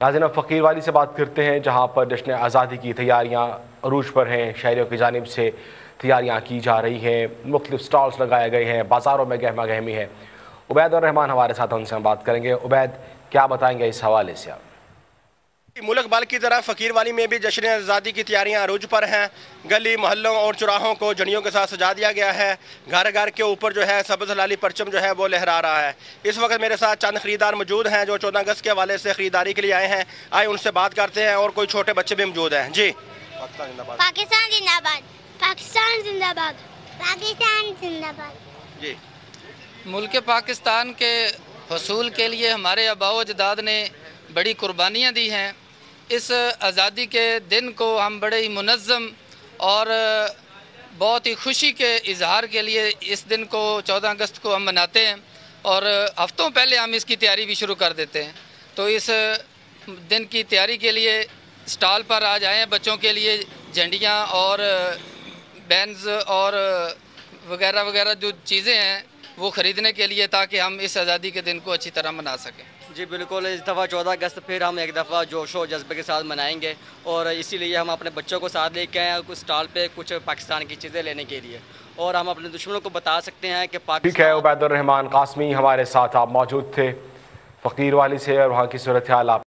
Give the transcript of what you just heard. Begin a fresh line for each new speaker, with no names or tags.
नाजिन फ़कीर वाली से बात करते हैं, जहाँ पर जश्न आज़ादी की तैयारियाँ अरूज पर हैं। शहरीों की जानब से तैयारियाँ की जा रही हैं। मुख्तलिफ़ स्टॉल्स लगाए गए हैं, बाज़ारों में गहमा गहमी है। उबैद और रहमान हमारे साथ उनसे हम बात करेंगे। उबैद, क्या बताएँगे इस हवाले से आप?
मुल्क बल की तरह फ़कीर वाली में भी जश्न आज़ादी की तैयारियाँ अरूज पर हैं। गली मोहल्लों और चौराहों को झंडियों के साथ सजा दिया गया है। घर घर के ऊपर जो है सबज लाली परचम जो है वो लहरा रहा है। इस वक्त मेरे साथ चंद खरीदार मौजूद हैं जो चौदह अगस्त के हवाले से ख़रीदारी के लिए आए हैं। आए उनसे बात करते हैं और कोई छोटे बच्चे भी मौजूद हैं। जी।
पाकिस्तान जिंदाबाद। पाकिस्तान जिंदाबाद। पाकिस्तान जिंदाबाद।
जी।
मुल्क पाकिस्तान के हसूल के लिए हमारे आबाओ अजदाद ने बड़ी कुर्बानियाँ दी हैं। इस आज़ादी के दिन को हम बड़े ही मुनज़म और बहुत ही खुशी के इजहार के लिए इस दिन को 14 अगस्त को हम मनाते हैं और हफ्तों पहले हम इसकी तैयारी भी शुरू कर देते हैं। तो इस दिन की तैयारी के लिए स्टॉल पर आ जाएँ बच्चों के लिए झंडियाँ और बैंस और वगैरह वगैरह जो चीज़ें हैं वो ख़रीदने के लिए ताकि हम इस आज़ादी के दिन को अच्छी तरह मना सकें।
जी बिल्कुल। इस दफ़ा चौदह अगस्त फिर हम एक दफ़ा जोश व जज्बे के साथ मनाएँगे और इसीलिए हम अपने बच्चों को साथ लेके आए हैं कुछ स्टॉल पे कुछ पाकिस्तान की चीज़ें लेने के लिए। और हम अपने दुश्मनों को बता सकते हैं कि
ठीक है उबैदुलरहमान कासमी हमारे साथ आप मौजूद थे। फ़कीर वाली से और वहाँ की सूरत हाल आप